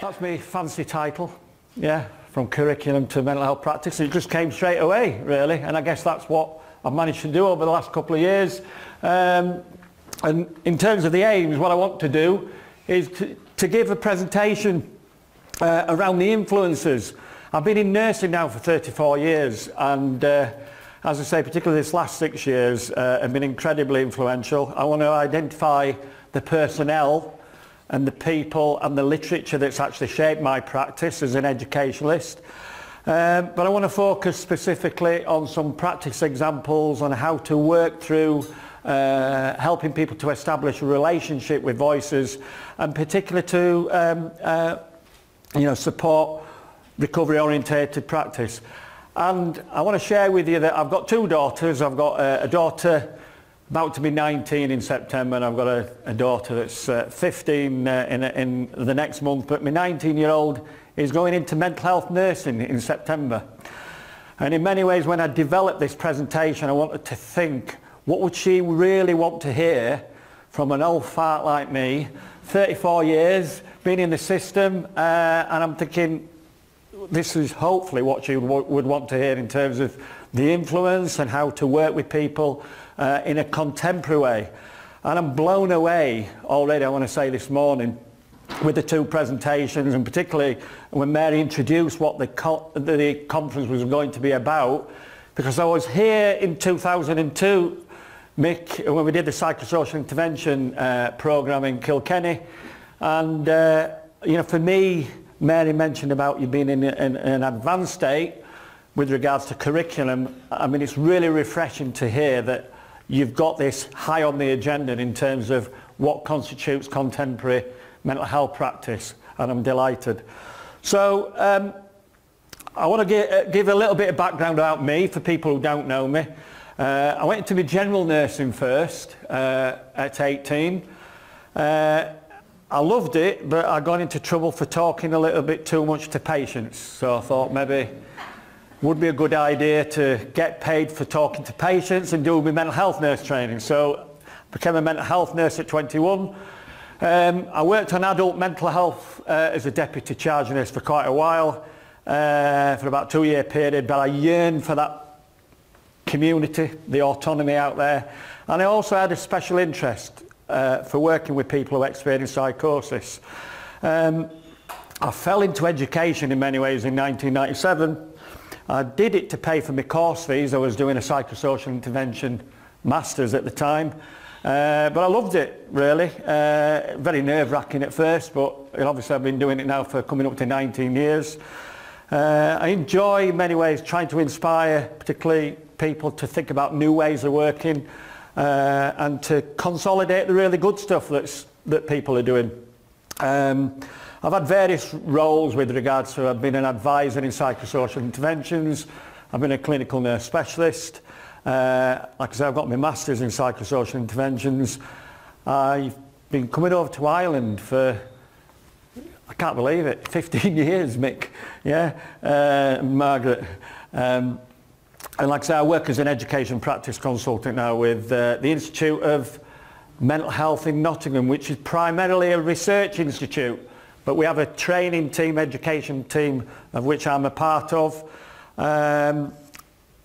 That's my fancy title, yeah, from curriculum to mental health practice. It just came straight away, really, and I guess that's what I've managed to do over the last couple of years. Um, and in terms of the aims, what I want to do is to, to give a presentation uh, around the influences. I've been in nursing now for 34 years, and uh, as I say, particularly this last six years, uh, have been incredibly influential. I want to identify the personnel and the people and the literature that's actually shaped my practice as an educationalist. Um, but I want to focus specifically on some practice examples on how to work through uh, helping people to establish a relationship with voices and particularly to um, uh, you know, support recovery orientated practice. And I want to share with you that I've got two daughters. I've got a, a daughter about to be 19 in September and I've got a, a daughter that's uh, 15 uh, in, in the next month but my 19 year old is going into mental health nursing in September. And in many ways when I developed this presentation I wanted to think what would she really want to hear from an old fart like me? 34 years been in the system uh, and I'm thinking this is hopefully what she would want to hear in terms of the influence and how to work with people uh, in a contemporary way. And I'm blown away already, I want to say this morning, with the two presentations and particularly when Mary introduced what the, co the conference was going to be about because I was here in 2002 Mick when we did the psychosocial intervention uh, program in Kilkenny and uh, you know for me Mary mentioned about you being in, in, in an advanced state with regards to curriculum I mean it's really refreshing to hear that you've got this high on the agenda in terms of what constitutes contemporary mental health practice and I'm delighted. So um, I want to give, uh, give a little bit of background about me for people who don't know me. Uh, I went into my general nursing first uh, at 18. Uh, I loved it, but I got into trouble for talking a little bit too much to patients. So I thought maybe would be a good idea to get paid for talking to patients and doing my mental health nurse training. So I became a mental health nurse at 21. Um, I worked on adult mental health uh, as a deputy charge nurse for quite a while, uh, for about two year period, but I yearned for that community, the autonomy out there. And I also had a special interest uh, for working with people who experience psychosis. Um, I fell into education in many ways in 1997 I did it to pay for my course fees. I was doing a psychosocial intervention masters at the time. Uh, but I loved it, really. Uh, very nerve-wracking at first, but obviously I've been doing it now for coming up to 19 years. Uh, I enjoy, in many ways, trying to inspire, particularly people, to think about new ways of working uh, and to consolidate the really good stuff that's, that people are doing. Um, I've had various roles with regards to, I've been an advisor in psychosocial interventions, I've been a clinical nurse specialist, uh, like I say, I've got my masters in psychosocial interventions. I've been coming over to Ireland for, I can't believe it, 15 years, Mick, yeah, uh, Margaret. Um, and like I say, I work as an education practice consultant now with uh, the Institute of Mental Health in Nottingham, which is primarily a research institute. But we have a training team, education team, of which I'm a part of. Um,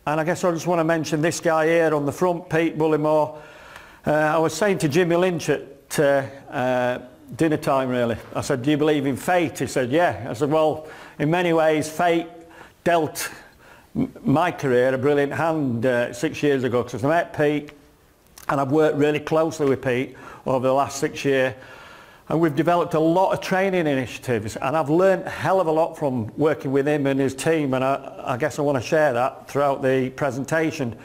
and I guess I just want to mention this guy here on the front, Pete Bullimore. Uh, I was saying to Jimmy Lynch at uh, uh, dinner time really, I said, do you believe in fate? He said, yeah. I said, well, in many ways, fate dealt my career a brilliant hand uh, six years ago because I met Pete and I've worked really closely with Pete over the last six years and we've developed a lot of training initiatives and I've learned a hell of a lot from working with him and his team and I, I guess I want to share that throughout the presentation.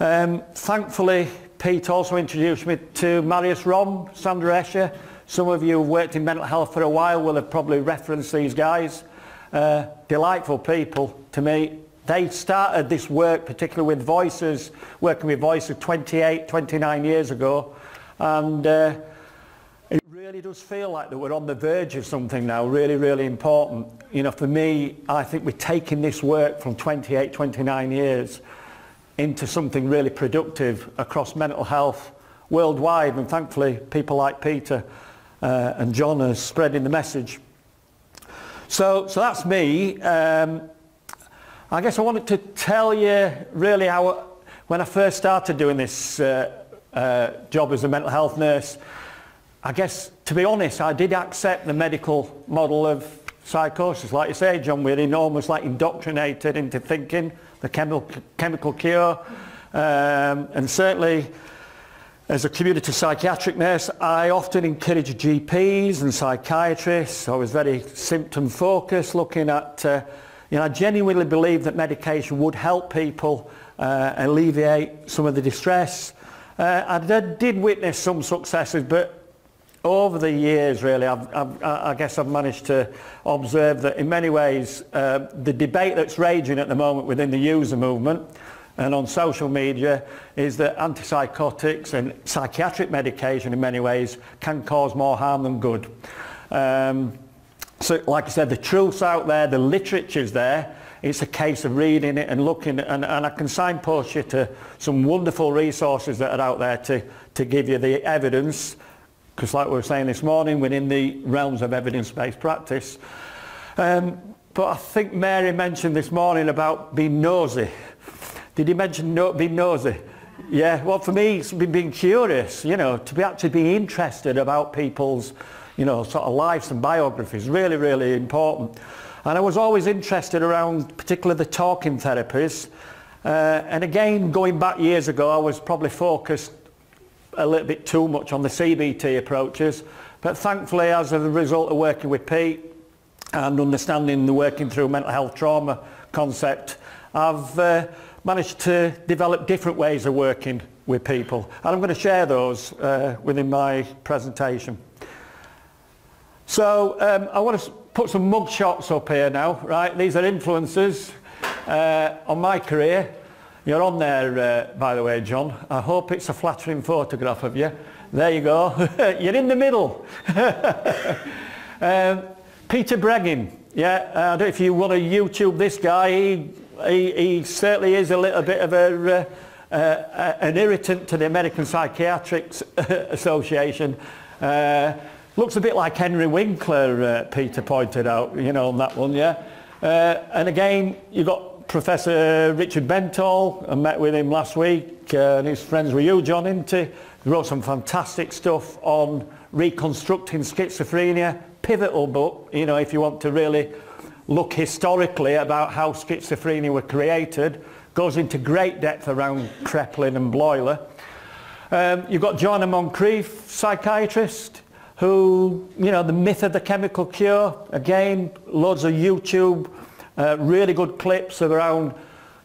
Um, thankfully, Pete also introduced me to Marius Romme, Sandra Escher. Some of you who've worked in mental health for a while will have probably referenced these guys. Uh, delightful people to me. They started this work, particularly with voices, working with voices 28, 29 years ago. And uh, really does feel like that we're on the verge of something now, really, really important. You know, for me, I think we're taking this work from 28, 29 years into something really productive across mental health worldwide. And thankfully, people like Peter uh, and John are spreading the message. So, so that's me. Um, I guess I wanted to tell you really how, when I first started doing this uh, uh, job as a mental health nurse, I guess, to be honest, I did accept the medical model of psychosis. Like you say, John, we're almost like indoctrinated into thinking the chemical, chemical cure. Um, and certainly, as a community psychiatric nurse, I often encourage GPs and psychiatrists. I was very symptom focused, looking at, uh, you know, I genuinely believe that medication would help people uh, alleviate some of the distress. Uh, I did witness some successes, but over the years, really, I've, I've, I guess I've managed to observe that in many ways, uh, the debate that's raging at the moment within the user movement and on social media is that antipsychotics and psychiatric medication in many ways can cause more harm than good. Um, so like I said, the truth's out there, the literature's there. It's a case of reading it and looking, and, and I can signpost you to some wonderful resources that are out there to, to give you the evidence because like we were saying this morning, we're in the realms of evidence-based practice. Um, but I think Mary mentioned this morning about being nosy. Did you mention no, being nosy? Yeah, well for me it's been being curious, you know, to be actually be interested about people's, you know, sort of lives and biographies, really, really important. And I was always interested around particularly the talking therapies. Uh, and again, going back years ago, I was probably focused a little bit too much on the CBT approaches. But thankfully, as a result of working with Pete and understanding the working through mental health trauma concept, I've uh, managed to develop different ways of working with people. And I'm going to share those uh, within my presentation. So um, I want to put some mug shots up here now, right? These are influences uh, on my career. You're on there, uh, by the way, John. I hope it's a flattering photograph of you. There you go. You're in the middle. um, Peter Breggin. Yeah, I don't know if you want to YouTube this guy. He, he, he certainly is a little bit of a, uh, uh, an irritant to the American Psychiatric Association. Uh, looks a bit like Henry Winkler, uh, Peter pointed out, you know, on that one, yeah. Uh, and again, you've got Professor Richard Bentall, I met with him last week uh, and his friends were you, John Inty. He wrote some fantastic stuff on reconstructing schizophrenia. Pivotal book, you know, if you want to really look historically about how schizophrenia were created. Goes into great depth around Kraepelin and Bleuler. Um, you've got Joanna Moncrieff, psychiatrist, who, you know, the myth of the chemical cure. Again, loads of YouTube uh, really good clips around,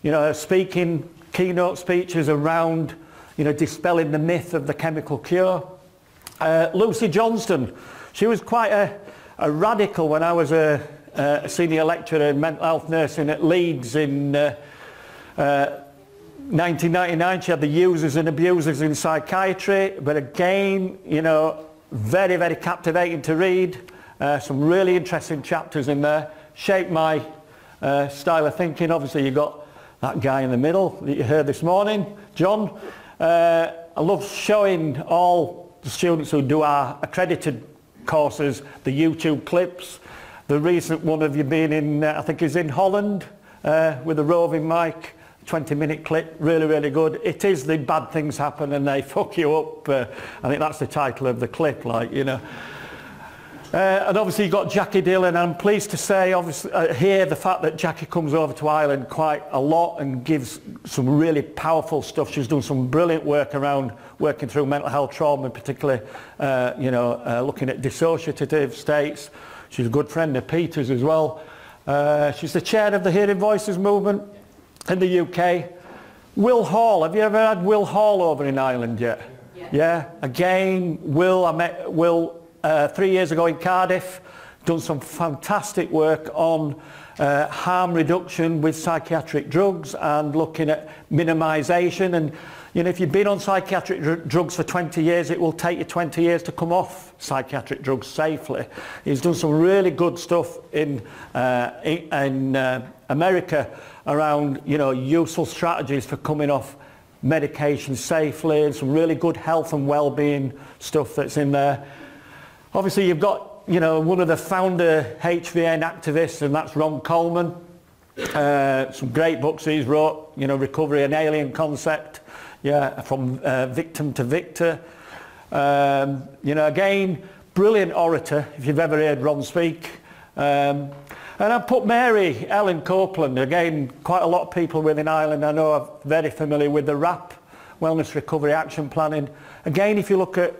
you know, speaking keynote speeches around, you know, dispelling the myth of the chemical cure. Uh, Lucy Johnstone, she was quite a, a radical when I was a, a, senior lecturer in mental health nursing at Leeds in uh, 1999. Uh, she had the users and abusers in psychiatry, but again, you know, very, very captivating to read. Uh, some really interesting chapters in there. Shaped my uh, style of thinking. Obviously you've got that guy in the middle that you heard this morning, John. Uh, I love showing all the students who do our accredited courses the YouTube clips. The recent one of you being in, uh, I think is in Holland uh, with a roving mic. 20 minute clip, really, really good. It is the bad things happen and they fuck you up. Uh, I think that's the title of the clip, like, you know. Uh, and obviously you've got Jacqui Dillon I'm pleased to say obviously uh, here the fact that Jackie comes over to Ireland quite a lot and gives some really powerful stuff. She's done some brilliant work around working through mental health trauma, and particularly uh, you know uh, looking at dissociative states. She's a good friend of Peter's as well. Uh, she's the chair of the Hearing Voices movement in the UK. Will Hall, have you ever had Will Hall over in Ireland yet? Yeah. yeah? Again, Will, I met Will uh, three years ago in Cardiff, done some fantastic work on uh, harm reduction with psychiatric drugs and looking at minimisation. And you know, if you've been on psychiatric dr drugs for 20 years, it will take you 20 years to come off psychiatric drugs safely. He's done some really good stuff in, uh, in, uh, America around you know, useful strategies for coming off medication safely and some really good health and well-being stuff that's in there. Obviously, you've got you know, one of the founder HVN activists, and that's Ron Coleman. Uh, some great books he's wrote, you know, Recovery and Alien Concept, yeah, from uh, victim to victor. Um, you know, again, brilliant orator, if you've ever heard Ron speak. Um, and I put Mary Ellen Copeland, again, quite a lot of people within Ireland I know are very familiar with the WRAP, Wellness Recovery Action Planning. Again, if you look at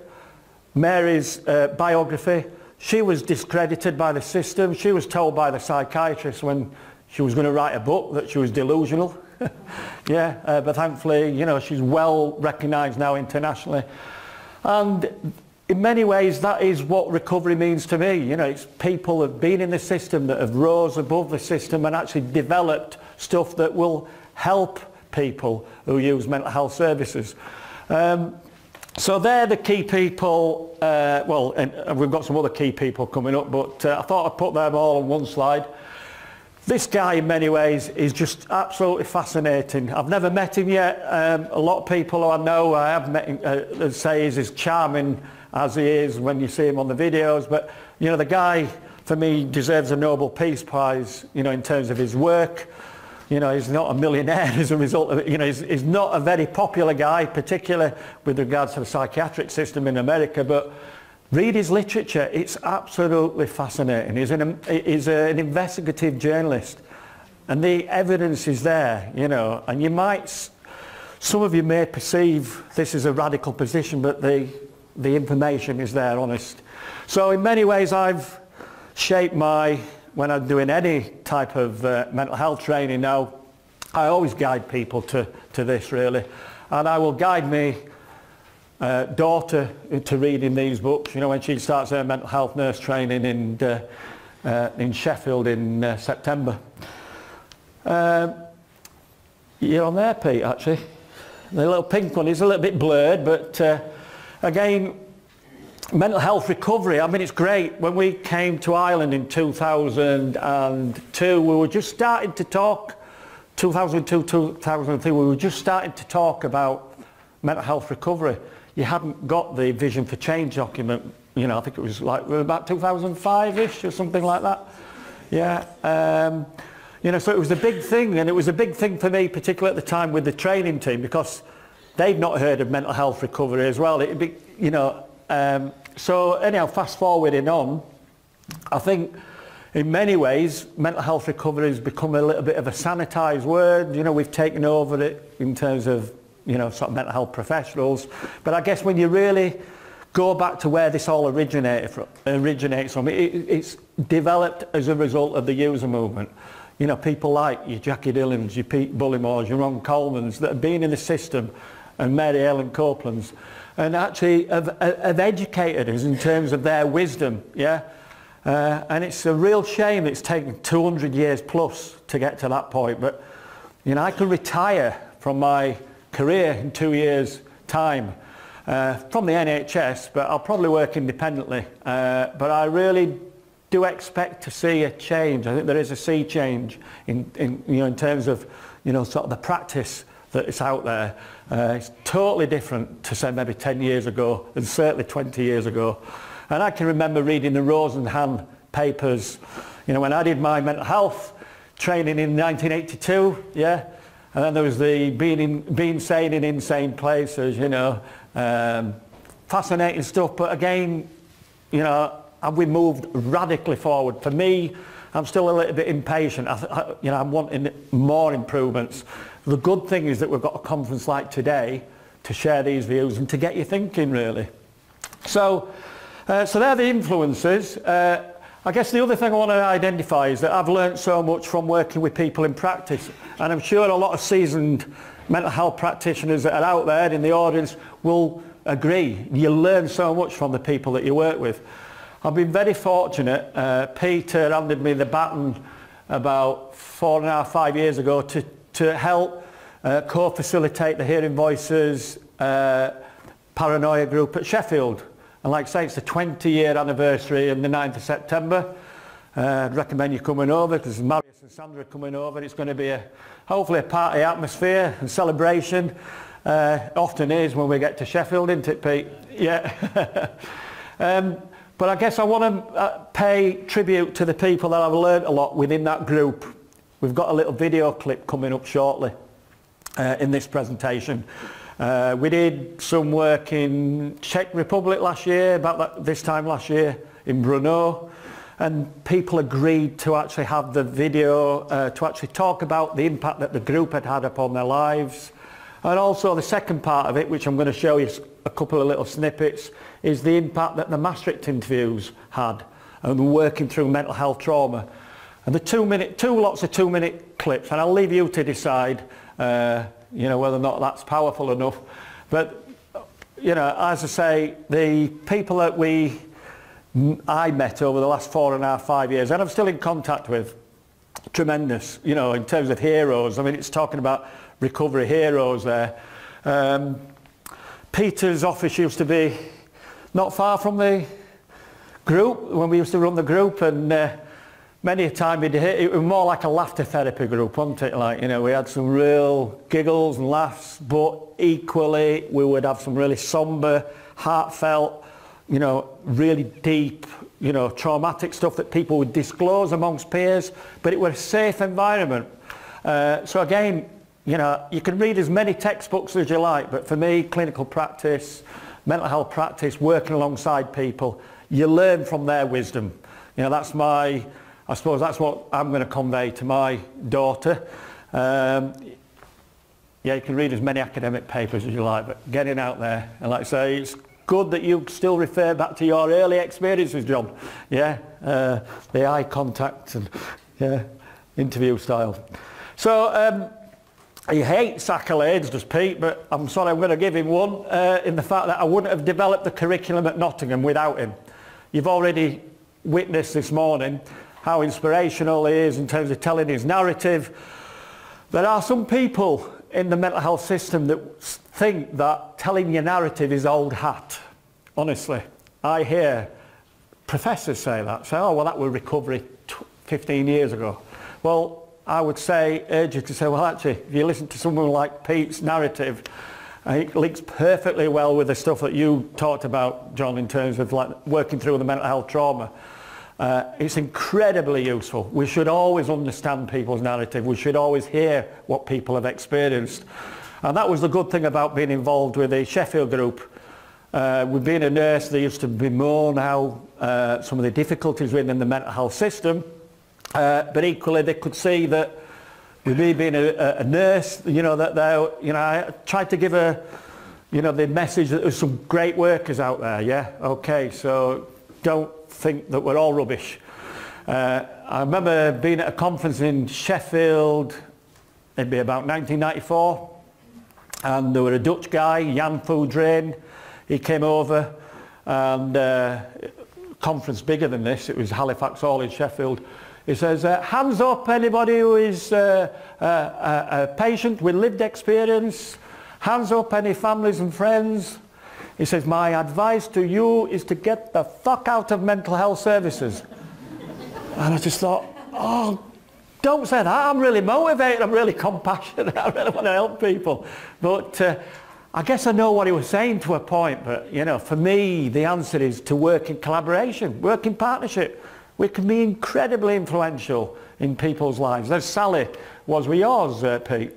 Mary's uh, biography, she was discredited by the system. She was told by the psychiatrist when she was going to write a book that she was delusional. yeah, uh, but thankfully, you know, she's well recognised now internationally. And in many ways, that is what recovery means to me. You know, it's people that have been in the system that have rose above the system and actually developed stuff that will help people who use mental health services. Um, so they're the key people, uh, well, and we've got some other key people coming up, but uh, I thought I'd put them all on one slide. This guy, in many ways, is just absolutely fascinating. I've never met him yet. Um, a lot of people I know I have met him uh, say he's as charming as he is when you see him on the videos. But, you know, the guy, for me, deserves a Nobel Peace Prize, you know, in terms of his work. You know, he's not a millionaire as a result of. You know, he's, he's not a very popular guy, particularly with regards to the psychiatric system in America. But Read his literature. It's absolutely fascinating. He's an, he's an investigative journalist. And the evidence is there, you know. And you might, some of you may perceive this is a radical position, but the, the information is there, honest. So in many ways, I've shaped my, when I'm doing any type of uh, mental health training now, I always guide people to, to this, really. And I will guide me uh, daughter to reading these books. You know, when she starts her mental health nurse training in, uh, uh, in Sheffield in uh, September. Um, you're on there, Pete, actually. The little pink one is a little bit blurred, but uh, again, mental health recovery, I mean, it's great. When we came to Ireland in 2002, we were just starting to talk, 2002, 2003, we were just starting to talk about mental health recovery you hadn't got the Vision for Change document. You know, I think it was like about 2005-ish or something like that. Yeah. Um, you know, so it was a big thing, and it was a big thing for me, particularly at the time with the training team, because they'd not heard of mental health recovery as well. It'd be, you know, um, so anyhow, fast forwarding on, I think in many ways, mental health recovery has become a little bit of a sanitised word. You know, we've taken over it in terms of you know, sort of mental health professionals. But I guess when you really go back to where this all originated from, originates from, it, it's developed as a result of the user movement. You know, people like your Jacqui Dillons, your Pete Bullimores, your Ron Colemans that have been in the system and Mary Ellen Copelands and actually have, educated us in terms of their wisdom, yeah? Uh, and it's a real shame it's taken 200 years plus to get to that point. But, you know, I can retire from my career in two years' time uh, from the NHS, but I'll probably work independently. Uh, but I really do expect to see a change. I think there is a sea change in, in, you know, in terms of you know, sort of the practice that is out there. Uh, it's totally different to say maybe 10 years ago and certainly 20 years ago. And I can remember reading the Rosenhan papers, you know, when I did my mental health training in 1982, yeah, and then there was the being, in, being sane in insane places, you know. Um, fascinating stuff, but again, you know, have we moved radically forward? For me, I'm still a little bit impatient. I, I, you know, I'm wanting more improvements. The good thing is that we've got a conference like today to share these views and to get you thinking, really. So, uh, so they're the influences. Uh, I guess the other thing I want to identify is that I've learned so much from working with people in practice and I'm sure a lot of seasoned mental health practitioners that are out there in the audience will agree. You learn so much from the people that you work with. I've been very fortunate. Uh, Peter handed me the baton about four and a half, five years ago to, to help uh, co-facilitate the Hearing Voices uh, paranoia group at Sheffield. And like I say, it's the 20 year anniversary on the 9th of September. Uh, I'd recommend you coming over because Marius and Sandra are coming over. It's going to be a, hopefully a party atmosphere and celebration. Uh, often is when we get to Sheffield, isn't it, Pete? Yeah. um, but I guess I want to uh, pay tribute to the people that I've learned a lot within that group. We've got a little video clip coming up shortly uh, in this presentation. Uh, we did some work in Czech Republic last year, about that, this time last year, in Brno, and people agreed to actually have the video, uh, to actually talk about the impact that the group had had upon their lives. And also the second part of it, which I'm going to show you a couple of little snippets, is the impact that the Maastricht interviews had and working through mental health trauma. And the two minute, two lots of two minute clips, and I'll leave you to decide, uh, you know, whether or not that's powerful enough. But, you know, as I say, the people that we, I met over the last four and a half, five years, and I'm still in contact with, tremendous, you know, in terms of heroes. I mean, it's talking about recovery heroes there. Um, Peter's office used to be not far from the group when we used to run the group and uh, many a time it, it was more like a laughter therapy group wasn't it like you know we had some real giggles and laughs but equally we would have some really somber heartfelt you know really deep you know traumatic stuff that people would disclose amongst peers but it was a safe environment uh, so again you know you can read as many textbooks as you like but for me clinical practice mental health practice, working alongside people, you learn from their wisdom. You know, that's my, I suppose that's what I'm going to convey to my daughter. Um, yeah, you can read as many academic papers as you like, but getting out there, and like I say, it's good that you still refer back to your early experiences, John. Yeah, uh, the eye contact and yeah, interview style. So, um, he hates accolades, does Pete, but I'm sorry, I'm going to give him one uh, in the fact that I wouldn't have developed the curriculum at Nottingham without him. You've already witnessed this morning how inspirational he is in terms of telling his narrative. There are some people in the mental health system that think that telling your narrative is old hat. Honestly, I hear professors say that, say, oh, well, that was recovery 15 years ago. Well, I would say, urge you to say, well, actually, if you listen to someone like Pete's narrative, it links perfectly well with the stuff that you talked about, John, in terms of like working through the mental health trauma. Uh, it's incredibly useful. We should always understand people's narrative. We should always hear what people have experienced. And that was the good thing about being involved with the Sheffield group. Uh, with being a nurse, there used to be more now uh, some of the difficulties within the mental health system. Uh, but equally they could see that with me being a, a nurse, you know, that they, you know, I tried to give a, you know, the message that there's some great workers out there, yeah? Okay, so don't think that we're all rubbish. Uh, I remember being at a conference in Sheffield, it'd be about 1994, and there were a Dutch guy, Jan Foudraine, he came over, and uh, conference bigger than this, it was Halifax Hall in Sheffield, he says, uh, hands up anybody who is uh, uh, a patient with lived experience. Hands up any families and friends. He says, my advice to you is to get the fuck out of mental health services. and I just thought, oh, don't say that. I'm really motivated. I'm really compassionate. I really want to help people. But uh, I guess I know what he was saying to a point. But, you know, for me, the answer is to work in collaboration, work in partnership. We can be incredibly influential in people's lives, as Sally was with yours, uh, Pete.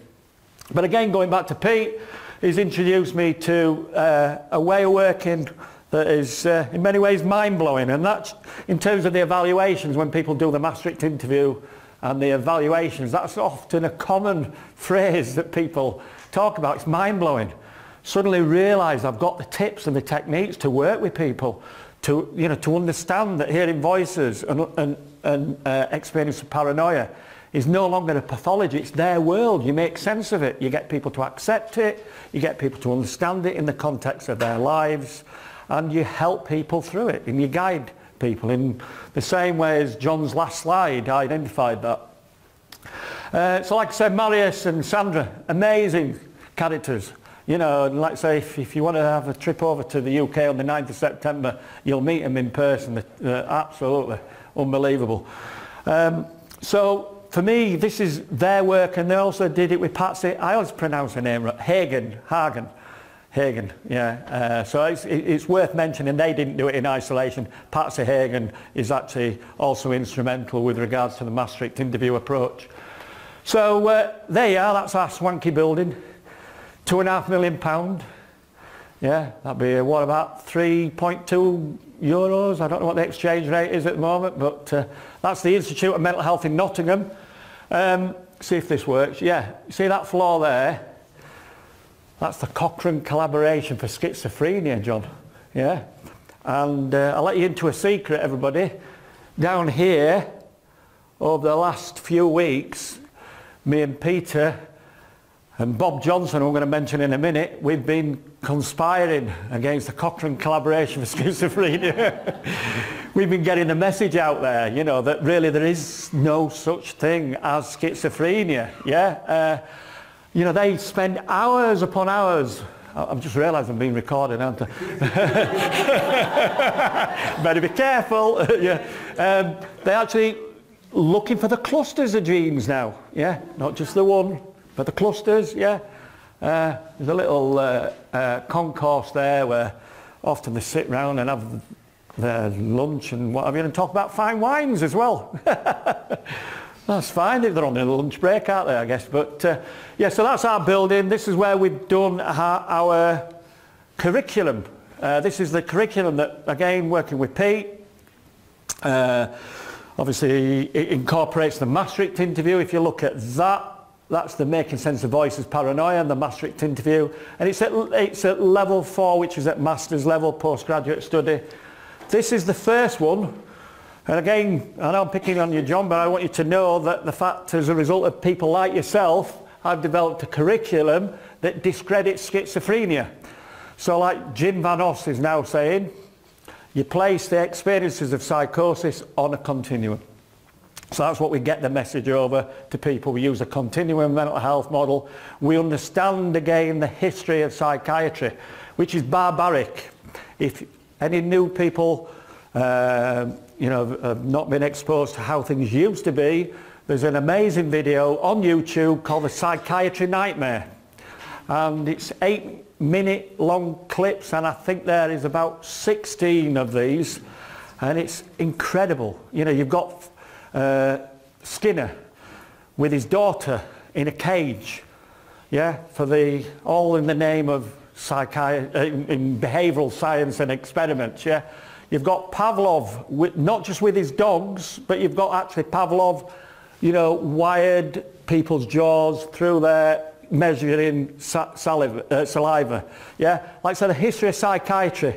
But again, going back to Pete, he's introduced me to uh, a way of working that is uh, in many ways mind-blowing. And that's in terms of the evaluations, when people do the Maastricht interview and the evaluations, that's often a common phrase that people talk about. It's mind-blowing. Suddenly realise I've got the tips and the techniques to work with people to, you know, to understand that hearing voices and, and, and uh, experience of paranoia is no longer a pathology, it's their world. You make sense of it. You get people to accept it, you get people to understand it in the context of their lives, and you help people through it, and you guide people in the same way as John's last slide identified that. Uh, so like I said, Marius and Sandra, amazing characters. You know, and like I say, if, if you want to have a trip over to the UK on the 9th of September, you'll meet them in person. Uh, absolutely unbelievable. Um, so for me, this is their work, and they also did it with Patsy. I always pronounce her name right. Hagen, Hagen. Hagen, yeah. Uh, so it's, it's worth mentioning they didn't do it in isolation. Patsy Hagen is actually also instrumental with regards to the Maastricht interview approach. So uh, there you are, that's our swanky building. Two and a half million pound. Yeah, that'd be uh, what about 3.2 euros? I don't know what the exchange rate is at the moment, but uh, that's the Institute of Mental Health in Nottingham. Um, see if this works. Yeah, see that floor there? That's the Cochrane Collaboration for Schizophrenia, John. Yeah? And uh, I'll let you into a secret, everybody. Down here, over the last few weeks, me and Peter and Bob Johnson, who I'm going to mention in a minute, we've been conspiring against the Cochrane Collaboration for Schizophrenia. we've been getting the message out there, you know, that really there is no such thing as schizophrenia. Yeah? Uh, you know, they spend hours upon hours. I've just realised I'm being recorded, aren't I? Better be careful. yeah. Um, they're actually looking for the clusters of genes now. Yeah, not just the one, but the clusters. Yeah. Uh, there's a little uh, uh, concourse there where often they sit round and have their lunch and what have you, and talk about fine wines as well. That's fine, if they're on a lunch break, aren't they, I guess. But uh, yeah, so that's our building. This is where we've done our, our curriculum. Uh, this is the curriculum that, again, working with Pete, uh, obviously it incorporates the Maastricht interview. If you look at that, that's the Making Sense of Voices Paranoia and the Maastricht interview. And it's at, it's at level four, which is at master's level, postgraduate study. This is the first one and again, I know I'm picking on you, John, but I want you to know that the fact as a result of people like yourself, I've developed a curriculum that discredits schizophrenia. So like Jim Van Os is now saying, you place the experiences of psychosis on a continuum. So that's what we get the message over to people. We use a continuum mental health model. We understand again the history of psychiatry, which is barbaric. If any new people uh, you know, have not been exposed to how things used to be, there's an amazing video on YouTube called The Psychiatry Nightmare. And it's eight minute long clips and I think there is about 16 of these and it's incredible. You know, you've got uh, Skinner with his daughter in a cage, yeah, for the, all in the name of uh, in, behavioural science and experiments, yeah. You've got Pavlov, with, not just with his dogs, but you've got actually Pavlov, you know, wired people's jaws through their measuring saliva, uh, saliva. Yeah, like I said, history of psychiatry,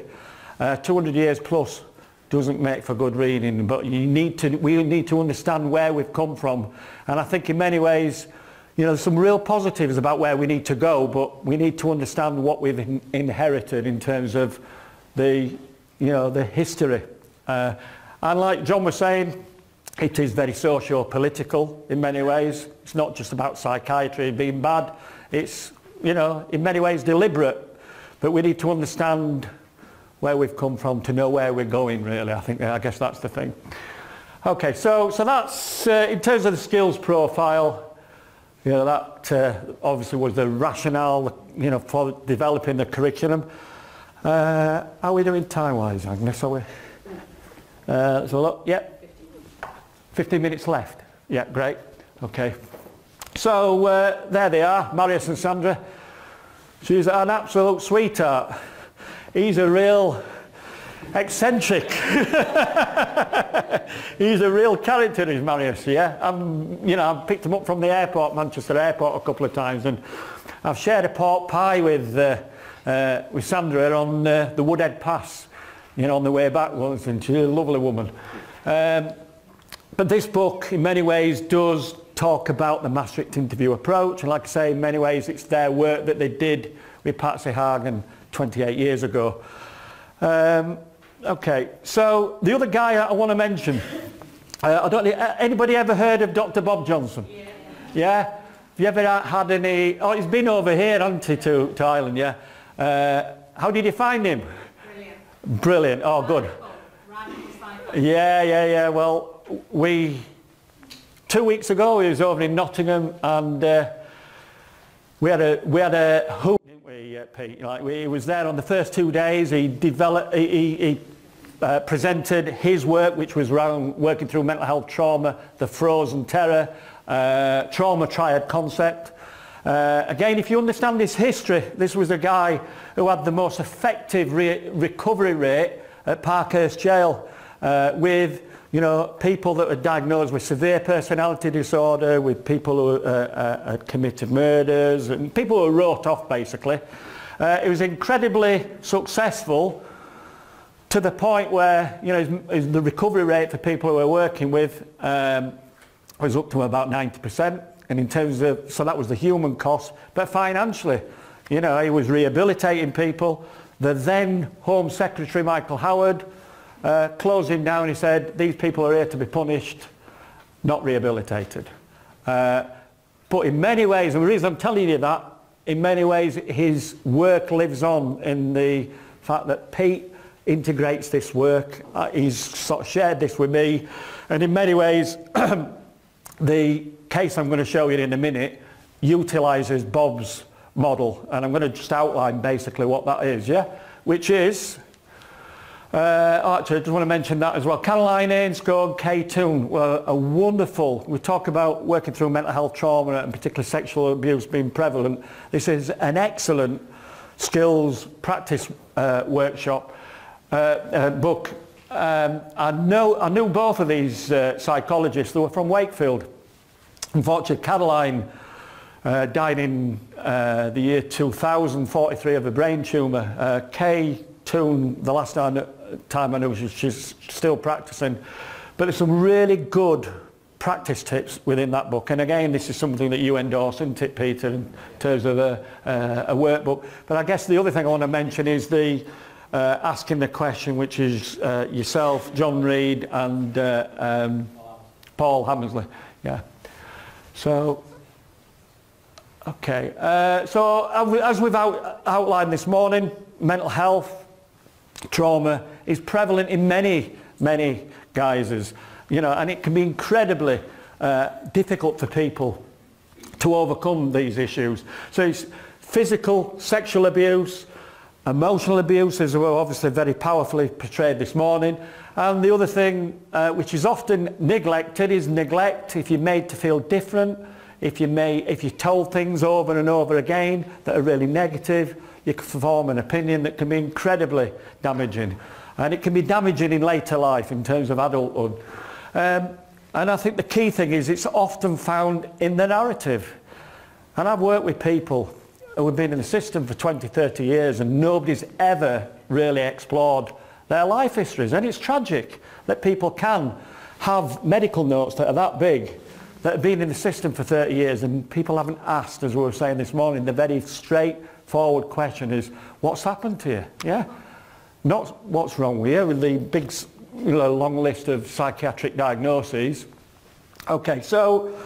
uh, 200 years plus, doesn't make for good reading, but you need to, we need to understand where we've come from. And I think in many ways, you know, some real positives about where we need to go, but we need to understand what we've in, inherited in terms of the you know, the history. Uh, and like John was saying, it is very socio-political in many ways. It's not just about psychiatry being bad. It's, you know, in many ways deliberate. But we need to understand where we've come from to know where we're going, really. I think, I guess that's the thing. Okay, so, so that's, uh, in terms of the skills profile, you know, that uh, obviously was the rationale, you know, for developing the curriculum. Uh, how are we doing time-wise, Agnes? Are we? Uh, so look, yeah. 15 minutes left. Yeah, great. Okay. So uh, there they are, Marius and Sandra. She's an absolute sweetheart. He's a real eccentric. He's a real character, is Marius, yeah? I'm, you know, I've picked him up from the airport, Manchester Airport, a couple of times, and I've shared a pork pie with uh, uh, with Sandra on uh, the Woodhead Pass, you know, on the way back once, and she's a lovely woman. Um, but this book, in many ways, does talk about the Maastricht interview approach, and like I say, in many ways, it's their work that they did with Patsy Hagen 28 years ago. Um, okay, so the other guy I want to mention, uh, I don't know, anybody ever heard of Dr. Bob Johnson? Yeah. Yeah? Have you ever had any, oh, he's been over here, hasn't he, to, to Ireland, yeah? Uh, how did you find him? Brilliant. Brilliant. Oh, good. Yeah, yeah, yeah. Well, we two weeks ago he was over in Nottingham and uh, we had a we had a hoop, uh, Pete. Like, he was there on the first two days. He developed, he, he uh, presented his work, which was around working through mental health trauma, the frozen terror, uh, trauma triad concept. Uh, again, if you understand his history, this was a guy who had the most effective re recovery rate at Parkhurst Jail uh, with you know, people that were diagnosed with severe personality disorder, with people who uh, uh, had committed murders, and people who were wrote off basically. Uh, it was incredibly successful to the point where you know his, the recovery rate for people who were working with um, was up to about 90%. And in terms of, so that was the human cost, but financially, you know, he was rehabilitating people. The then Home Secretary Michael Howard uh, closed him down. He said, these people are here to be punished, not rehabilitated. Uh, but in many ways, and the reason I'm telling you that, in many ways his work lives on in the fact that Pete integrates this work. Uh, he's sort of shared this with me. And in many ways, the case I'm going to show you in a minute utilises Bob's model. And I'm going to just outline basically what that is, yeah? Which is, uh, actually, I just want to mention that as well. Caroline Ainscough, Kay Toon were a wonderful, we talk about working through mental health trauma and particularly sexual abuse being prevalent. This is an excellent skills practice uh, workshop uh, uh, book. Um, I, know, I knew both of these uh, psychologists. They were from Wakefield. Unfortunately, Caroline uh, died in uh, the year 2043 of a brain tumour. Uh, Kay Toon, the last time, time I know she's, still practicing. But there's some really good practice tips within that book. And again, this is something that you endorse, isn't it, Peter, in terms of a, a workbook. But I guess the other thing I want to mention is the uh, asking the question, which is uh, yourself, John Read, and uh, um, Paul Hammersley. Yeah. So, okay. Uh, so as we've out, outlined this morning, mental health, trauma is prevalent in many, many guises. You know, and it can be incredibly uh, difficult for people to overcome these issues. So it's physical, sexual abuse, Emotional abuse is obviously very powerfully portrayed this morning. And the other thing uh, which is often neglected is neglect. If you're made to feel different, if, you may, if you're told things over and over again that are really negative, you can form an opinion that can be incredibly damaging. And it can be damaging in later life in terms of adulthood. Um, and I think the key thing is it's often found in the narrative. And I've worked with people who have been in the system for 20, 30 years and nobody's ever really explored their life histories. And it's tragic that people can have medical notes that are that big that have been in the system for 30 years and people haven't asked, as we were saying this morning, the very straightforward question is, what's happened to you? Yeah? Not what's wrong with you, with the big you know, long list of psychiatric diagnoses. Okay, so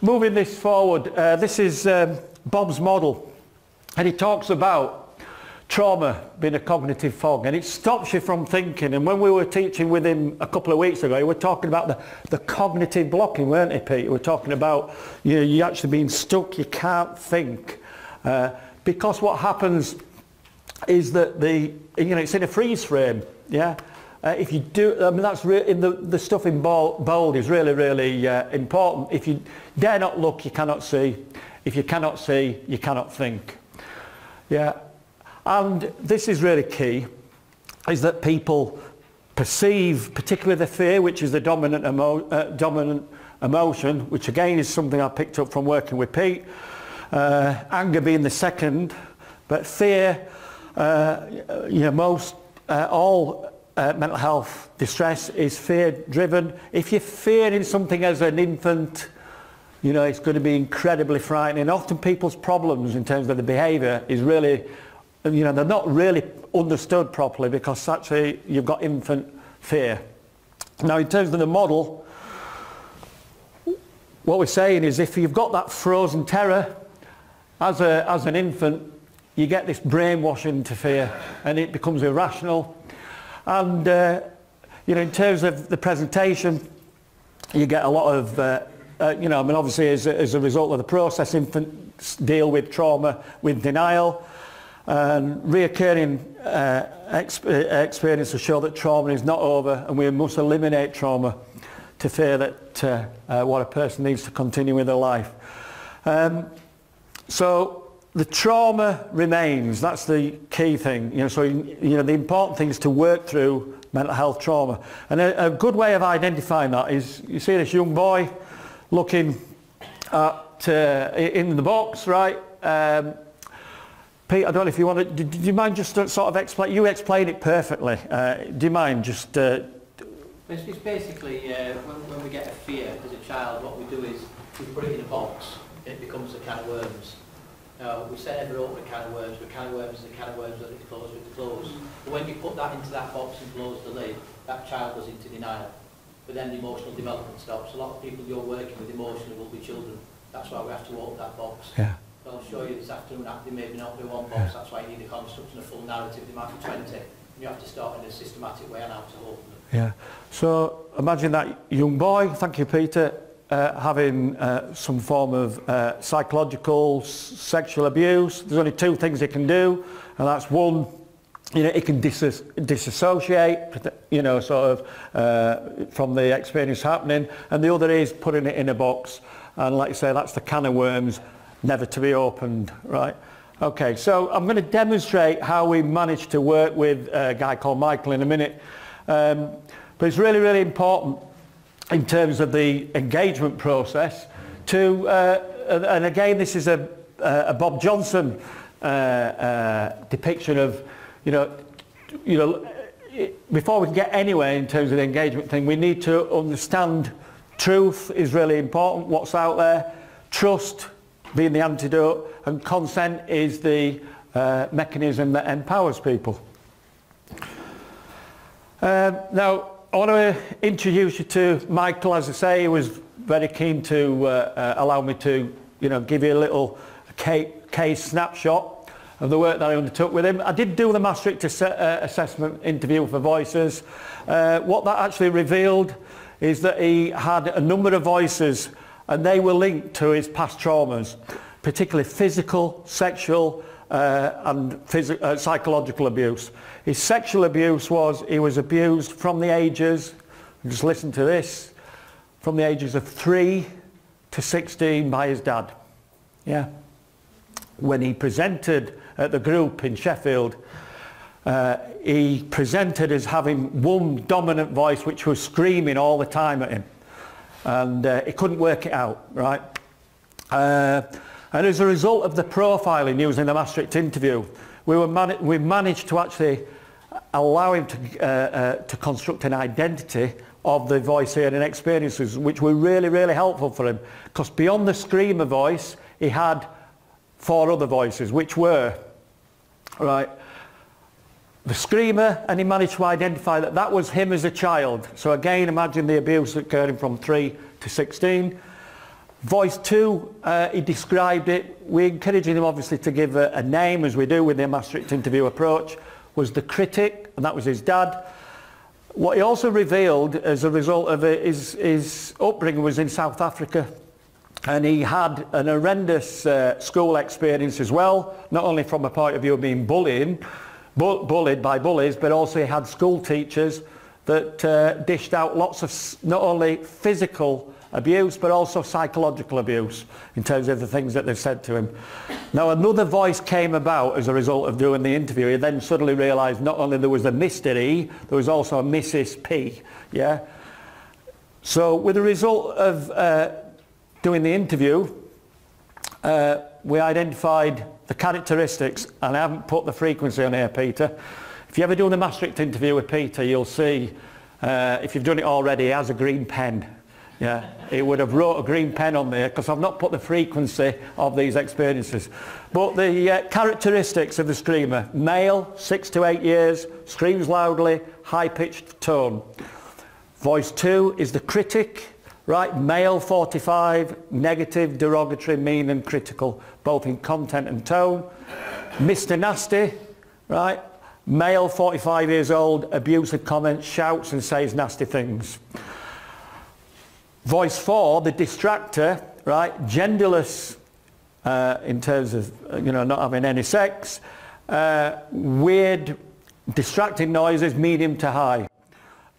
moving this forward, uh, this is um, Bob's model and he talks about trauma being a cognitive fog and it stops you from thinking. And when we were teaching with him a couple of weeks ago, we were talking about the, the cognitive blocking, weren't we, Pete? We were talking about you, know, you actually being stuck, you can't think. Uh, because what happens is that the, you know, it's in a freeze frame, yeah? Uh, if you do, I mean, that's in the, the stuff in bold, bold is really, really uh, important. If you dare not look, you cannot see. If you cannot see, you cannot think. Yeah, and this is really key, is that people perceive, particularly the fear, which is the dominant, emo uh, dominant emotion, which again is something I picked up from working with Pete, uh, anger being the second, but fear, uh, you know, most, uh, all uh, mental health distress is fear driven. If you're fearing something as an infant, you know, it's going to be incredibly frightening. Often people's problems in terms of the behaviour is really, you know, they're not really understood properly because actually you've got infant fear. Now, in terms of the model, what we're saying is if you've got that frozen terror as, a, as an infant, you get this brainwashing to fear and it becomes irrational. And, uh, you know, in terms of the presentation, you get a lot of uh, uh, you know, I mean, obviously as, as a result of the process, infants deal with trauma with denial. And reoccurring uh, exp experiences show that trauma is not over and we must eliminate trauma to fear that uh, uh, what a person needs to continue with their life. Um, so the trauma remains. That's the key thing. You know, so you know the important thing is to work through mental health trauma. And a, a good way of identifying that is you see this young boy looking at uh, in the box, right? Um, Pete, I don't know if you want to, do, do you mind just sort of explain, you explain it perfectly. Uh, do you mind just... Uh, it's basically, uh, when, when we get a fear as a child, what we do is we put it in a box, it becomes a can of worms. Uh, we say never open a can of worms, but a can of worms is a can of worms that it's closed with the close. But when you put that into that box and close the lid, that child goes into denial. But then the emotional development stops. A lot of people you're working with emotionally will be children. That's why we have to open that box. Yeah. I'll show you this afternoon that they maybe not be one box, yeah. that's why you need a construct and a full narrative, they might be 20, and you have to start in a systematic way on how to open them. Yeah, so imagine that young boy, thank you Peter, uh, having uh, some form of uh, psychological, sexual abuse. There's only two things he can do, and that's one, you know, it can dis disassociate, you know, sort of uh, from the experience happening, and the other is putting it in a box. And like I say, that's the can of worms never to be opened, right? Okay, so I'm going to demonstrate how we managed to work with a guy called Michael in a minute. Um, but it's really, really important in terms of the engagement process to, uh, and again, this is a, a Bob Johnson uh, uh, depiction of, you know, you know, before we can get anywhere in terms of the engagement thing, we need to understand truth is really important, what's out there, trust being the antidote, and consent is the uh, mechanism that empowers people. Um, now, I want to introduce you to Michael. As I say, he was very keen to uh, uh, allow me to, you know, give you a little case snapshot of the work that I undertook with him. I did do the Maastricht ass uh, assessment interview for Voices. Uh, what that actually revealed is that he had a number of voices and they were linked to his past traumas, particularly physical, sexual uh, and uh, psychological abuse. His sexual abuse was he was abused from the ages, just listen to this, from the ages of 3 to 16 by his dad. Yeah. When he presented at the group in Sheffield, uh, he presented as having one dominant voice which was screaming all the time at him and uh, he couldn't work it out, right? Uh, and as a result of the profiling using the Maastricht interview, we, were we managed to actually allow him to, uh, uh, to construct an identity of the voice hearing experiences, which were really, really helpful for him. Because beyond the screamer voice, he had four other voices, which were, right, the screamer and he managed to identify that that was him as a child. So again, imagine the abuse occurring from 3 to 16. Voice 2, uh, he described it. We're encouraging him obviously to give a, a name as we do with the Maastricht interview approach, was the critic, and that was his dad. What he also revealed as a result of it, his, upbringing was in South Africa and he had an horrendous uh, school experience as well, not only from a point of view of being bullied, bu bullied by bullies, but also he had school teachers that uh, dished out lots of not only physical abuse, but also psychological abuse in terms of the things that they've said to him. Now another voice came about as a result of doing the interview. He then suddenly realised not only there was a Mr. E, there was also a Mrs. P. Yeah. So with the result of uh, doing the interview, uh, we identified the characteristics, and I haven't put the frequency on here, Peter. If you ever do the Maastricht interview with Peter, you'll see, uh, if you've done it already, he has a green pen. Yeah, he would have wrote a green pen on there because I've not put the frequency of these experiences. But the uh, characteristics of the screamer, male, six to eight years, screams loudly, high-pitched tone. Voice two is the critic, Right, male 45, negative, derogatory, mean and critical, both in content and tone. Mr Nasty, right, male 45 years old, abusive comments, shouts and says nasty things. Voice 4, the distractor, right, genderless uh, in terms of, you know, not having any sex, uh, weird, distracting noises, medium to high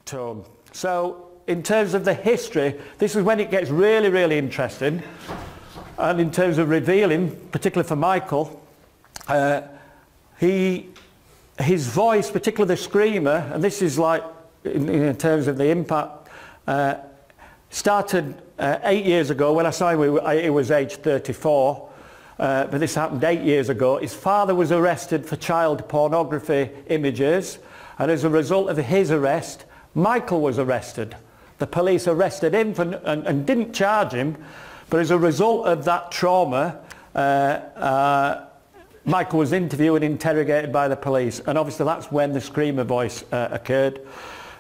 tone. So in terms of the history, this is when it gets really, really interesting. And in terms of revealing, particularly for Michael, uh, he, his voice, particularly the screamer, and this is like in, in terms of the impact, uh, started uh, eight years ago when I saw him, he was age 34. Uh, but this happened eight years ago. His father was arrested for child pornography images, and as a result of his arrest, Michael was arrested. The police arrested him for, and, and didn't charge him, but as a result of that trauma, uh, uh, Michael was interviewed and interrogated by the police, and obviously that's when the screamer voice uh, occurred.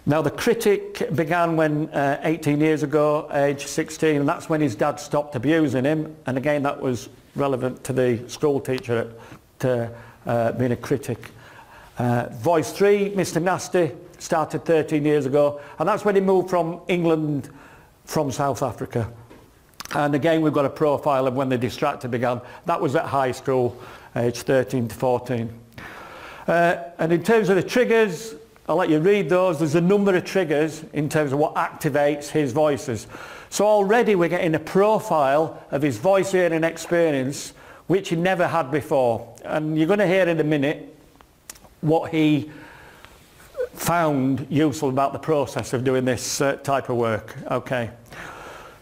Now, the critic began when uh, 18 years ago, age 16, and that's when his dad stopped abusing him. And again, that was relevant to the school teacher to uh, being a critic. Uh, Voice 3, Mr Nasty, started 13 years ago, and that's when he moved from England from South Africa. And again, we've got a profile of when the distractor began. That was at high school, age 13 to 14. Uh, and in terms of the triggers, I'll let you read those. There's a number of triggers in terms of what activates his voices. So already we're getting a profile of his voice hearing experience, which he never had before. And you're going to hear in a minute what he found useful about the process of doing this uh, type of work. Okay.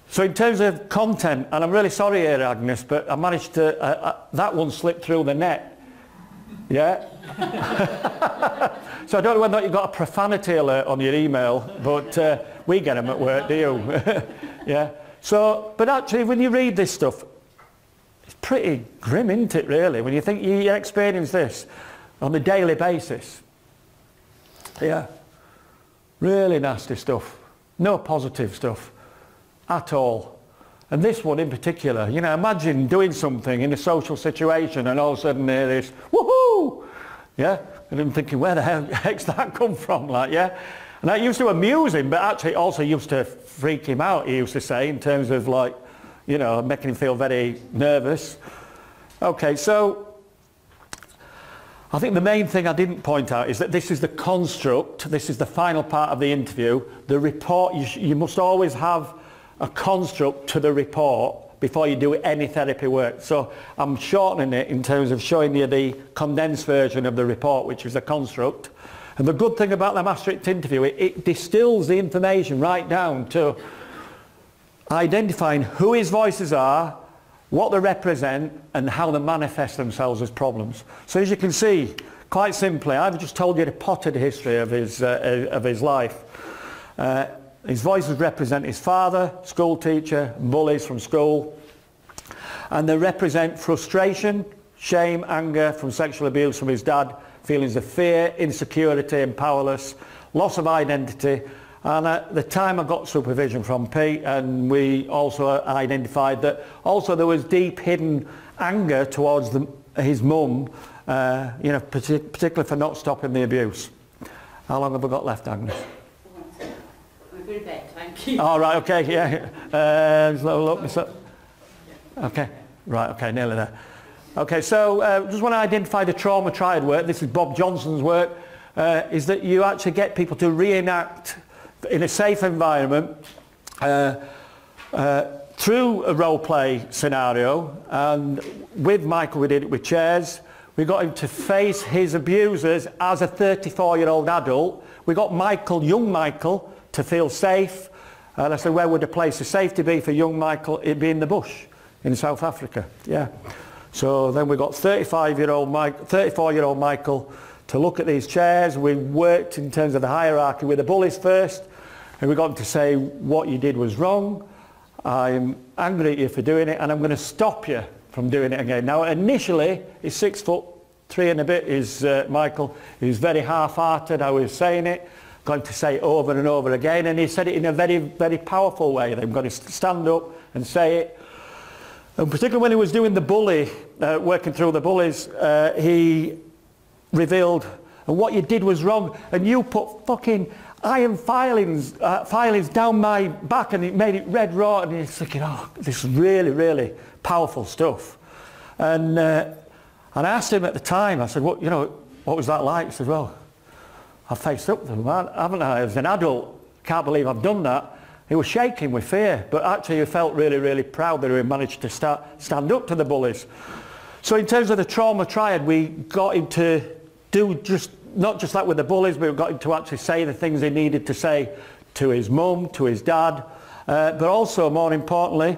So in terms of content, and I'm really sorry here, Agnes, but I managed to, uh, uh, that one slipped through the net. Yeah? so I don't know whether you've got a profanity alert on your email, but uh, we get them at work, do you? yeah? So, but actually, when you read this stuff, it's pretty grim, isn't it, really? When you think you experience this on a daily basis. Yeah. Really nasty stuff. No positive stuff at all. And this one in particular, you know, imagine doing something in a social situation and all of a sudden there this, woohoo! Yeah? And I'm thinking, where the heck's that come from? Like, yeah? And that used to amuse him, but actually also used to freak him out, he used to say, in terms of like, you know, making him feel very nervous. Okay, so I think the main thing I didn't point out is that this is the construct, this is the final part of the interview. The report, you, you must always have a construct to the report before you do any therapy work. So I'm shortening it in terms of showing you the condensed version of the report, which is a construct. And the good thing about the Maastricht interview, it, it distills the information right down to identifying who his voices are, what they represent and how they manifest themselves as problems. So as you can see, quite simply, I've just told you the potted history of his, uh, of his life. Uh, his voices represent his father, school teacher, bullies from school, and they represent frustration, shame, anger from sexual abuse from his dad, feelings of fear, insecurity and powerless, loss of identity, and at the time I got supervision from Pete and we also identified that also there was deep hidden anger towards the, his mum, uh, you know, partic particularly for not stopping the abuse. How long have I got left, Agnes? We're bed, thank you. All right, okay, yeah. Uh, just look this up. Okay, right, okay, nearly there. Okay, so uh, just want to identify the trauma triad work. This is Bob Johnson's work. Uh, is that you actually get people to reenact in a safe environment uh, uh, through a role play scenario and with Michael we did it with chairs we got him to face his abusers as a 34 year old adult we got Michael young Michael to feel safe I said where would a place of safety be for young Michael it'd be in the bush in South Africa yeah so then we got 35 year old Mike 34 year old Michael to look at these chairs. We worked in terms of the hierarchy with the bullies first, and we got them to say what you did was wrong. I'm angry at you for doing it, and I'm going to stop you from doing it again. Now, initially, he's six foot three and a bit, is uh, Michael. He's very half-hearted I was saying it, going to say it over and over again, and he said it in a very, very powerful way. They've going to stand up and say it. And particularly when he was doing the bully, uh, working through the bullies, uh, he revealed and what you did was wrong and you put fucking iron filings, uh, filings down my back and it made it red raw and you're thinking, oh, this is really, really powerful stuff. And uh, And I asked him at the time, I said, what, you know, what was that like? He said, well, I faced up to them, haven't I? As an adult, can't believe I've done that. He was shaking with fear, but actually he felt really, really proud that he managed to start, stand up to the bullies. So in terms of the trauma triad, we got him to do just, not just that with the bullies, but we got him to actually say the things he needed to say to his mum, to his dad, uh, but also, more importantly,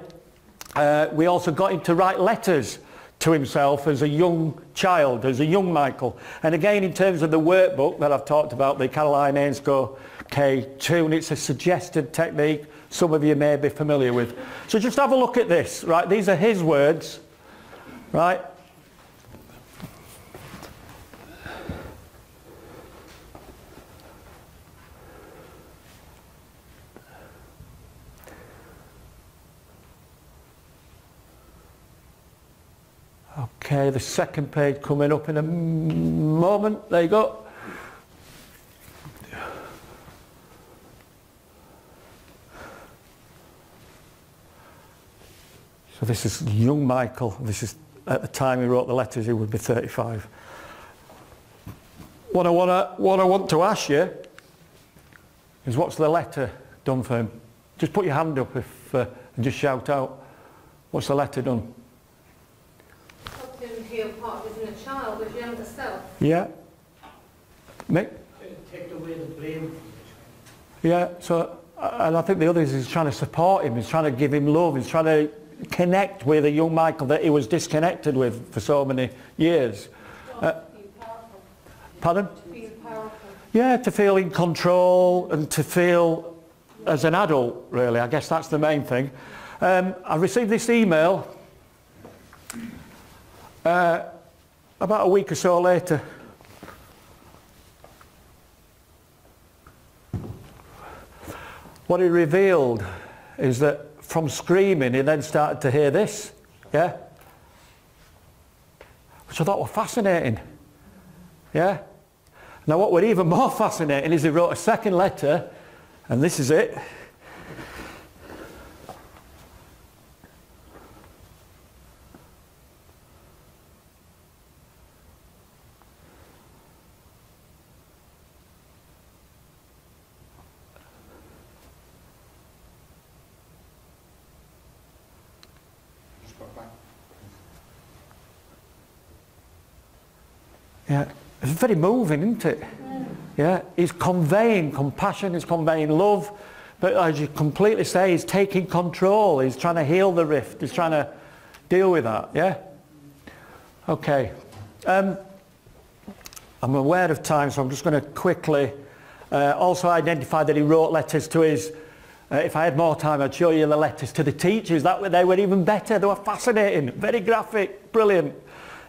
uh, we also got him to write letters to himself as a young child, as a young Michael. And again, in terms of the workbook that I've talked about, the Caroline Ainscough Kay Toon, and it's a suggested technique some of you may be familiar with. So just have a look at this, right? These are his words, right? Okay, the second page coming up in a moment. There you go. So this is young Michael. This is at the time he wrote the letters, he would be 35. What I, wanna, what I want to ask you is what's the letter done for him? Just put your hand up if, uh, and just shout out. What's the letter done? helped him heal part of his inner child, his younger self. Yeah. Mick? Take away the blame. Yeah, so, and I think the other is he's trying to support him, he's trying to give him love, he's trying to connect with a young Michael that he was disconnected with for so many years. Uh, pardon? Yeah, to feel in control and to feel as an adult, really. I guess that's the main thing. Um, I received this email uh, about a week or so later. What he revealed is that from screaming, he then started to hear this, yeah? Which I thought were fascinating, yeah? Now what was even more fascinating is he wrote a second letter, and this is it. Yeah, it's very moving, isn't it? Yeah, he's conveying compassion, he's conveying love, but as you completely say, he's taking control. He's trying to heal the rift. He's trying to deal with that. Yeah. Okay. Um, I'm aware of time, so I'm just going to quickly uh, also identify that he wrote letters to his. Uh, if I had more time, I'd show you the letters to the teachers. That they were even better. They were fascinating, very graphic, brilliant.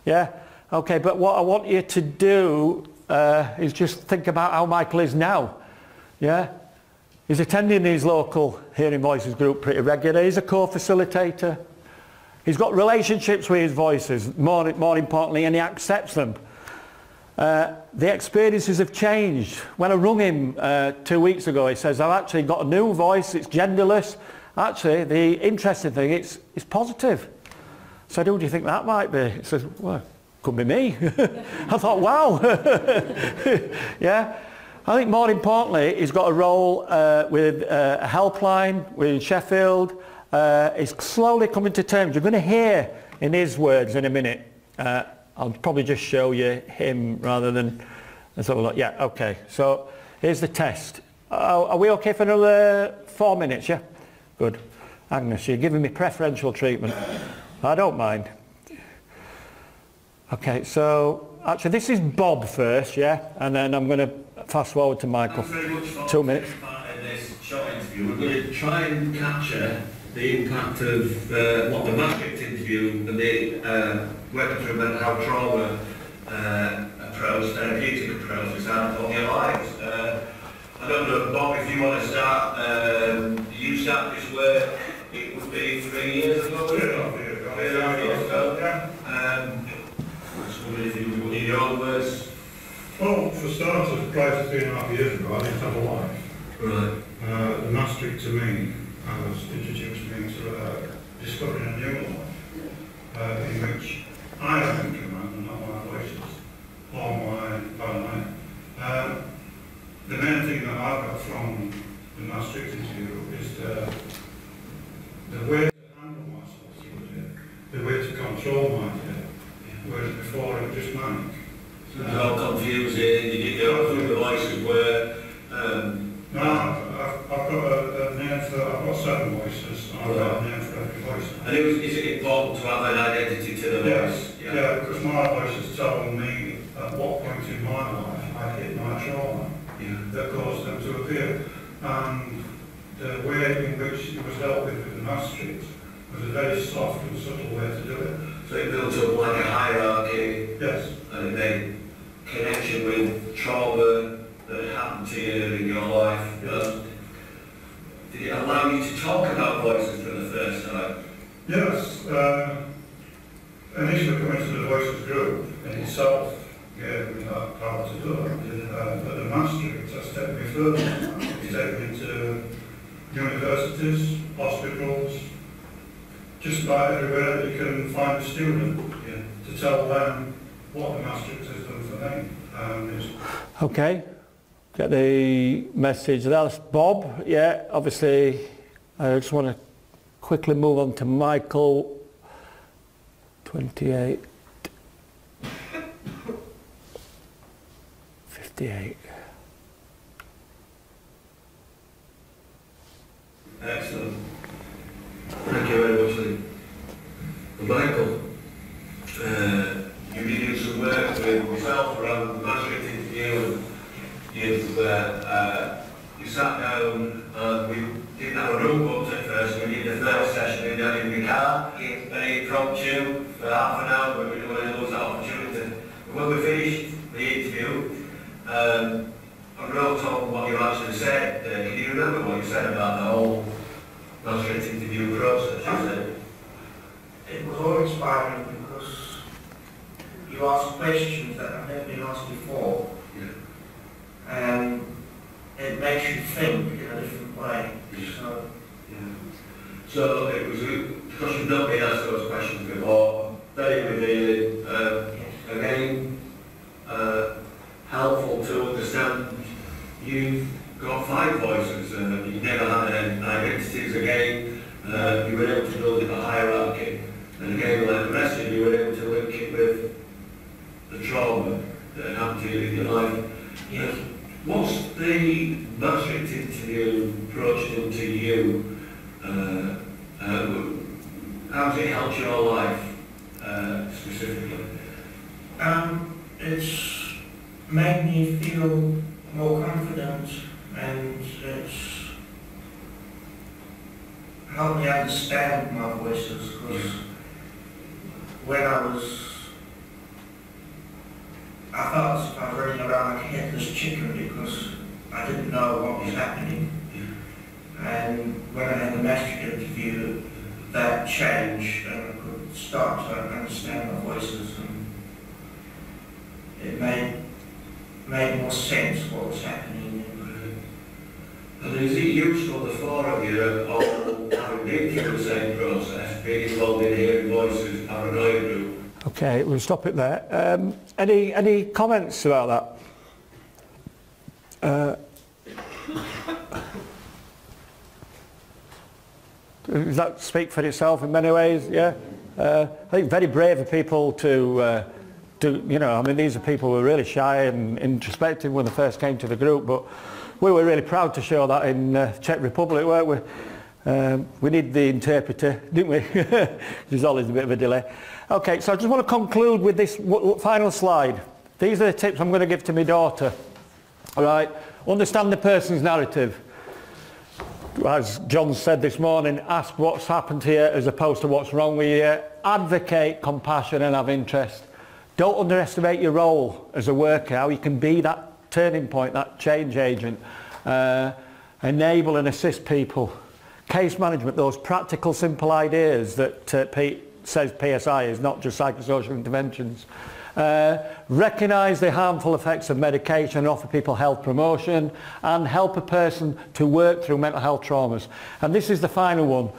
Yeah. Okay, but what I want you to do uh, is just think about how Michael is now. Yeah? He's attending his local Hearing Voices group pretty regularly. He's a co-facilitator. He's got relationships with his voices, more, more importantly, and he accepts them. Uh, the experiences have changed. When I rung him uh, two weeks ago, he says, I've actually got a new voice, it's genderless. Actually, the interesting thing, it's, it's positive. So who do you think that might be? He says, well, could be me. I thought, wow. yeah. I think more importantly, he's got a role uh, with uh, a helpline with Sheffield. Uh, he's slowly coming to terms. You're going to hear in his words in a minute. Uh, I'll probably just show you him rather than... Let's have look. Yeah, okay. So here's the test. Uh, are we okay for another four minutes, yeah? Good. Agnes, you're giving me preferential treatment. I don't mind. Okay, so actually this is Bob first, yeah? And then I'm going to fast forward to Michael. Very much Two minutes. in this short interview. We're going to try and capture the impact of uh, what the Maastricht interview and the uh, working through mental health trauma uh, approach, therapeutic approach has had on your lives. Uh, I don't know, Bob, if you want to start, um, you start this work, it would be three years ago, was it? Three and a half years ago. Um, well, for starters, close to three and a half years ago, I didn't have a life. Right. Uh, the Maastricht to me was introduced me to uh, discovering a new life uh, in which I am in command and not my voices or my paranoia. Uh, the main thing that I got from the Maastricht interview is the, the way to handle myself through it, the way to control my not before it was just manic. It was all confusing, you didn't know who the voices were. Um, No, I've, I've got a, a name for, I've got seven voices, and I've got a name for every voice. and it was, is it important to have an identity to the Yes, voice? yeah, because my voice is telling me at what point in my life I hit my trauma Yeah. that caused them to appear. And the way in which it was dealt with with the Maastricht was a very soft and subtle way to do it. So it built up like a hierarchy Yes, and it made connection with trauma that happened to you in your life. But did it allow you to talk about voices for the first time? yes. Uh, initially coming to the Voices group in itself gave me that power to do it. Uh, but the Maastricht has taken me further. It's taken me to universities, hospitals, just about everywhere you can find a student Yeah. to tell them what the Maastricht has done for me. Um, Okay, get the message. That's Bob. Yeah, obviously, I just want to quickly move on to Michael. 28. 58. Excellent. Thank you very much, Lee. Well, Michael, uh, you've been doing some work with myself around the Maastricht interview and you've, uh, uh, you sat down and we didn't have a room booked at first, we did the first session in down in the car, yeah. very impromptu for half an hour when we didn't want to lose that opportunity. But when we finished the interview, um, I wrote on what you actually said, uh, can you remember what you said about the whole Maastricht interview process? You said, because you ask questions that have never been asked before yeah, and it makes you think in a different way. Yeah. So yeah. So it was, because you've not been asked those questions before, very revealing. Uh, yes, again, uh, helpful to understand you've got five voices, uh, you never had an identities again, uh, you were able to build up a hierarchy, and again, like the rest of you, you were able to link it with the trauma that happened to you in your life. yes. What's the Maastricht interview approach into you? Uh, uh, how's it helped your life uh, specifically? Um, it's made me feel more confident and it's helped me understand my voices because when I was I felt as if I was running around like a headless chicken because I didn't know what was happening. And when I had the Maastricht interview, that changed and I could start to understand my voices and it made made more sense what was happening. And is it useful, the four of you, all having been through the same process, being involved in hearing voices, paranoia group? It there. Um, any any comments about that? Uh, does that speak for itself in many ways? Yeah. Uh, I think very brave of people to uh, do. You know, I mean, these are people who were really shy and introspective when they first came to the group, but we were really proud to show that in uh, Czech Republic, weren't we? Um, we need the interpreter, didn't we? There's always a bit of a delay. Okay, so I just want to conclude with this final slide. These are the tips I'm going to give to my daughter. All right, understand the person's narrative. As John said this morning, ask what's happened you as opposed to what's wrong with you. Advocate compassion and have interest. Don't underestimate your role as a worker, how you can be that turning point, that change agent. Uh, enable and assist people. Case management, those practical, simple ideas that uh, Pete says PSI is not just psychosocial interventions. Uh, recognise the harmful effects of medication offer people health promotion and help a person to work through mental health traumas. And this is the final one.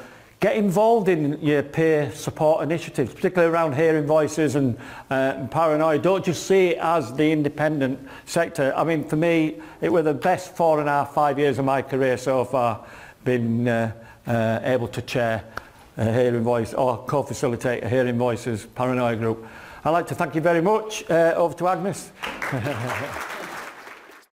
Get involved in your peer support initiatives, particularly around hearing voices and, uh, and paranoia. Don't just see it as the independent sector. I mean, for me, it were the best four and a half, five years of my career so far, been uh, uh, able to chair uh, Hearing Voice, or co-facilitator Hearing Voices Paranoia Group. I'd like to thank you very much. Uh, over to Agnes.